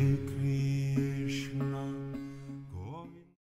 decree.